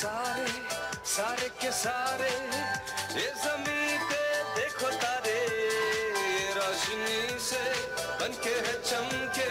सारे सारे के सारे ये ज़मीन पे देखो तारे रोशनी से बनके है चमके।